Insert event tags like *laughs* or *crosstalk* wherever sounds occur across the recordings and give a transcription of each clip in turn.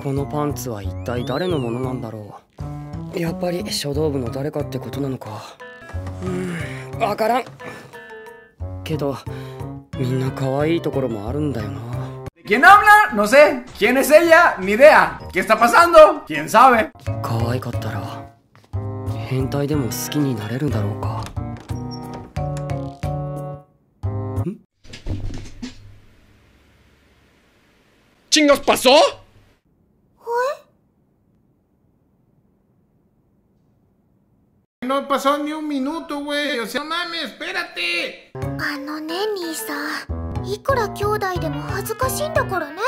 このパンツは一体誰のものなんだろう？やっぱり書道部の誰かってことなのかうんわからんけどみんな可愛いところもあるんだよな ¿Quién habla? No sé. ¿Quién es ella? Ni idea. ¿Qué está pasando? ¿Quién sabe? 可愛かったら変態でも好きになれるだろうか ¿Chingos pasó? No pasó ni un minuto, güey. O sea, no mames, espérate. あのね兄さんいくら兄弟でも恥ずかしいんだからね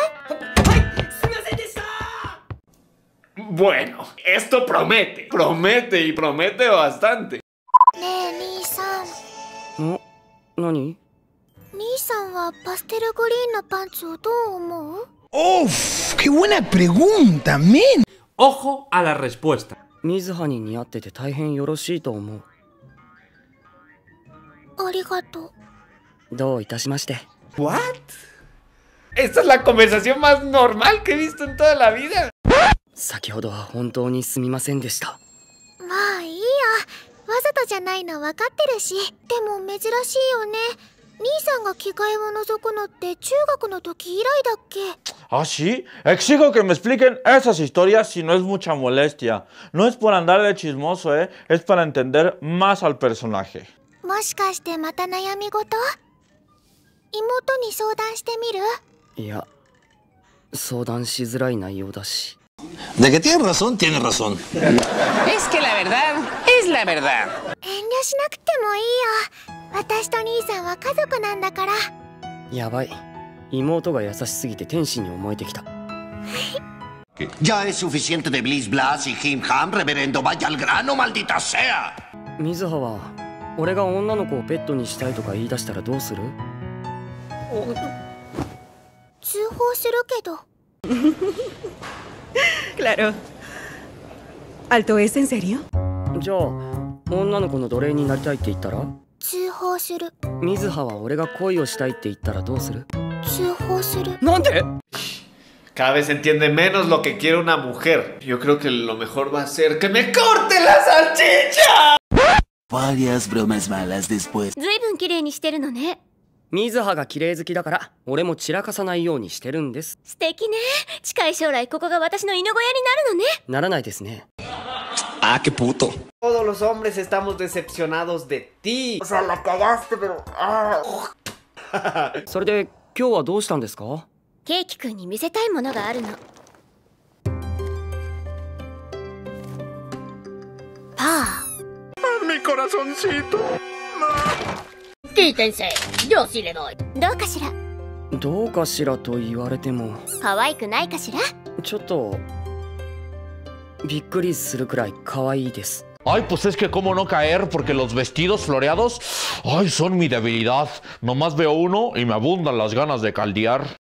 Bueno, esto promete. Promete y promete bastante. ねえ兄さんん何兄さんはパステルグリーンのパンツをどう思う ¡Uf! ¡Qué buena pregunta, men! Ojo a la respuesta. 水葉に似合ってて大変よろしいと思う。ありがとう。どういたしまして。¿What? Esta es la conversación más normal que he visto en toda la vida. 先ほどは本当にすみませんでした。まあいいや。わざとじゃないの分かってるしでも珍しいよね。兄さんが着替えを覗くのって中学の時以来だっけ ¿Ah, sí? Exijo que me expliquen esas historias si no es mucha molestia. No es por andar de chismoso, ¿eh? Es para entender más al personaje. もしかしてまた悩み事妹に相談してみるいや相談しづらい内容だし De que tienes razón, tienes razón. Es que la verdad es la verdad. 遠慮しなくてもいいよ 私と兄さんは家族なんだからやばい妹が優しすぎて天使に思えてきた *laughs* Ya es suficiente de Bliss Blas y Jim Ham, reverendo. Vaya al grano, maldita sea. 水葉は俺が女の子をペットにしたいとか言い出したらどうする?通報するけど *laughs* Claro. ¿Alto es en serio? *laughs* じゃあ女の子の奴隷になりたいって言ったら?通報する水葉は俺が恋をしたいって言ったらどうする通報するなんで Cada vez entiende menos lo que quiere una mujer. Yo creo que lo mejor va a ser que me corte la salchicha. Varias bromas malas después. ずいぶん綺麗にしてるのね水葉が綺麗好きだから俺も散らかさないようにしてるんです素敵ね近い将来ここが私の犬小屋になるのねならないですね ¡Ah, qué puto! Todos los hombres estamos decepcionados de ti. O sea, la cagaste, pero. ah. *laughs* それで今日はどうしたんですか？ケーキくんに見せたいものがあるの。パ Mi corazoncito. ーよしれない。どうかしら？どうかしらと言われても。可愛くないかしら？ちょっとびっくりするくらい可愛いです Ay, pues es que cómo no caer, porque los vestidos floreados, ay, son mi debilidad. Nomás veo uno y me abundan las ganas de caldear.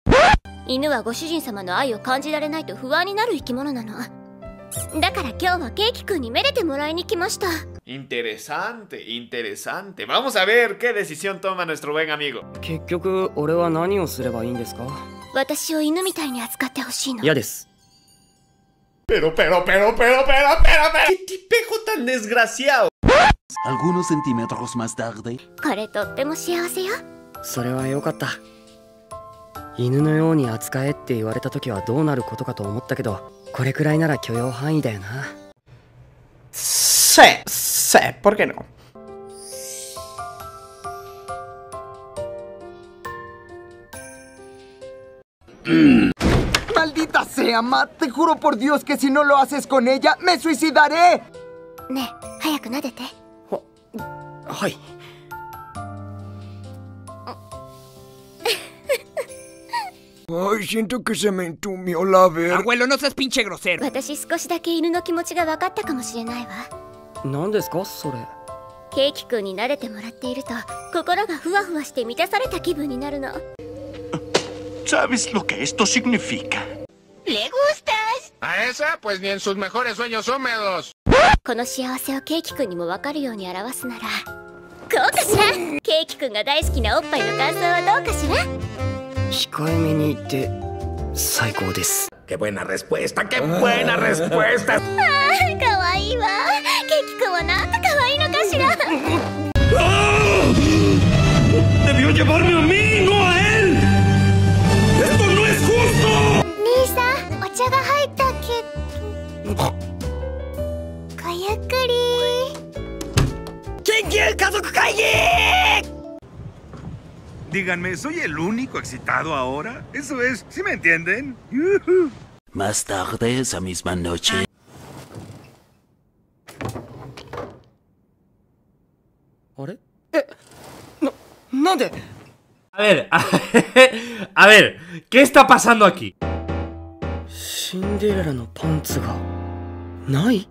Interesante, interesante. Vamos a ver qué decisión toma nuestro buen amigo. ¿Qué, qué, qué, pero, pero, pero, pero, pero, pero, pero. ¡Qué tipejo tan desgraciado! Algunos centímetros más tarde. Sí, sí, ¿por qué no? ¡Maldita! sea, Matt! Te juro por Dios que si no lo haces con ella, me suicidaré. ねえ早く撫でてはい Ay, siento que se me entumió la ver. Abuelo, no seas pinche grosero. 私少しだけ犬の気持ちが分かったかもしれないわ何ですかそれケーキくんに撫でてもらっていると心がふわふわして満たされた気分になるの ¿Sabes lo que esto significa? ¿Le スタこの幸せをケーキくにも分かるように表すなら。こうかしら？ケーキくが大好きなおっぱいの感想はどうかしら？ああかわいいわケーキくはなんとかわいのかしら Díganme, ¿soy el único excitado ahora? Eso es, ¿sí me entienden? Más tarde esa misma noche. あれえななんで A ver, a, a ver, ¿qué está pasando aquí? シンデレラのパンツがない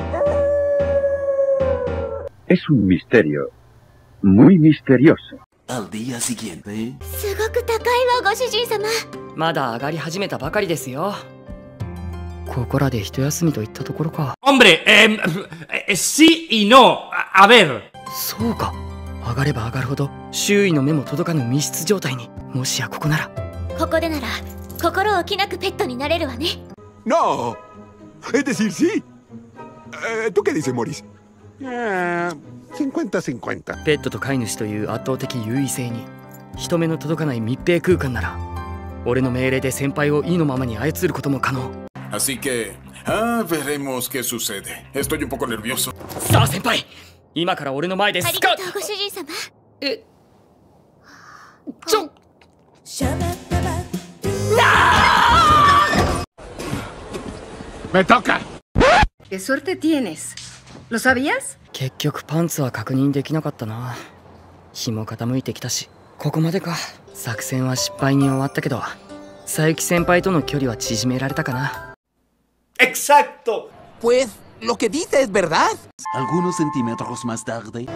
Es un misterio. Muy misterioso. Al día siguiente. すごく高いわご主人様まだ上がり始めたばかりですよここらで一休みといったところか Hombre, eh, eh, sí y no. A, a ver. そうか上がれば上がるほど周囲の目も届かぬ密室状態にもしやここならここでなら心置きなくペットになれるわね No. Es decir, sí. Eh, ¿Tú qué dices, Morris? Eh, 50-50. ペットと飼い主という圧倒的優位性に人目の届かない密閉空間なら俺の命令で先輩を意のままに操ることも可能 Así que, ah, veremos qué sucede. Estoy un poco nervioso. さあ先輩今から俺の前でありがとうご主人様え？ちょ ¡Me toca! *laughs* ¡Qué suerte tienes! ¿Lo sabías? 結局パンツは確認できなかったな日も傾いてきたしここまでか作戦は失敗に終わったけど佐伯先輩との距離は縮められたかな ¡Exacto! Pues, lo que dice es verdad? Algunos centímetros más tarde.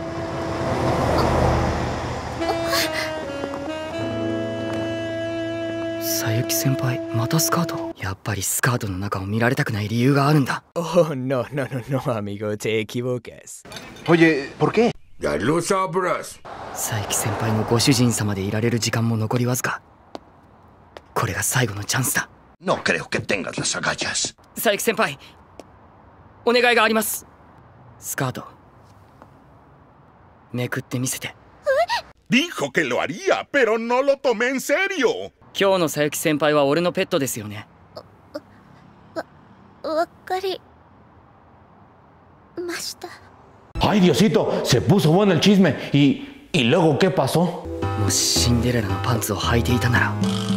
佐伯先輩またスカートやっぱりスカートの中を見られたくない理由があるんだ Oh, no, no, no, no, amigo, te equivocas. Oye, ¿por qué? Ya lo sabrás. 佐伯先輩のご主人様でいられる時間も残りわずかこれが最後のチャンスだ No creo que tengas las agallas. 佐伯先輩お願いがありますスカートめくってみせて Dijo que lo haría, pero no lo tomé en serio. 今日の佐伯先輩は俺のペットですよねわかりました Ay, Diosito, se puso bueno el chisme. ¿Y, y luego qué pasó? もしシンデレラのパンツを履いていたなら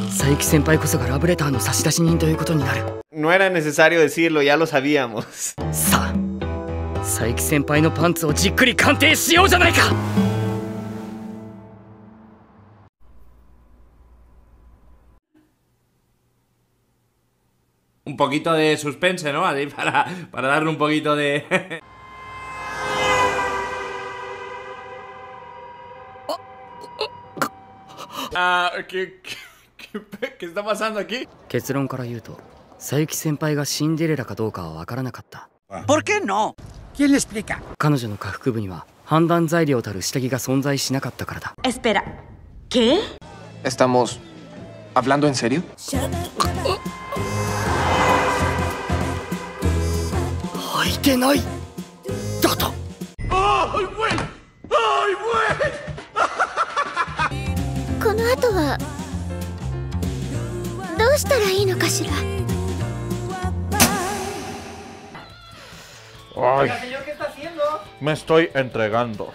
佐伯先輩こそがラブレターの差出人ということになる No era necesario decirlo, ya lo sabíamos. さあ佐伯先輩のパンツをじっくり鑑定しようじゃないか Un poquito de suspense, ¿no? Así para, para darle un poquito de... *laughs* Ah, ¿qué, qué, qué- qué está pasando aquí? 結論から言うと佐伯先輩がシンデレラかどうかは分からなかった ¿Por qué no? ¿Quién le explica? 彼女の下腹部には判断材料たる下着が存在しなかったからだ Espera. ¿Qué? ¿Estamos hablando en serio? てない。と。*laughs* この後はどうしたらいいのかしら？おい me estoy entregando.